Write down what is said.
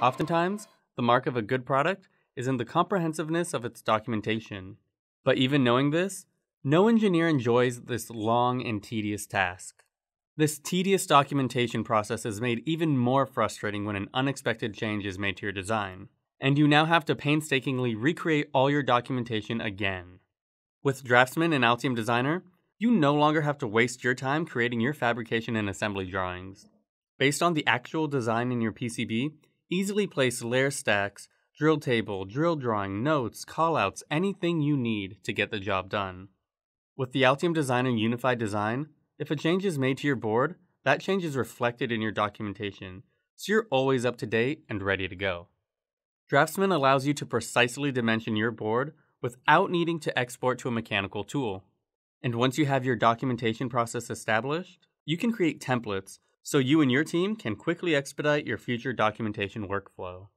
Oftentimes, the mark of a good product is in the comprehensiveness of its documentation. But even knowing this, no engineer enjoys this long and tedious task. This tedious documentation process is made even more frustrating when an unexpected change is made to your design, and you now have to painstakingly recreate all your documentation again. With Draftsman and Altium Designer, you no longer have to waste your time creating your fabrication and assembly drawings. Based on the actual design in your PCB, easily place layer stacks, drill table, drill drawing, notes, callouts, anything you need to get the job done. With the Altium Designer Unified Design, if a change is made to your board, that change is reflected in your documentation, so you're always up to date and ready to go. Draftsman allows you to precisely dimension your board without needing to export to a mechanical tool. And once you have your documentation process established, you can create templates so you and your team can quickly expedite your future documentation workflow.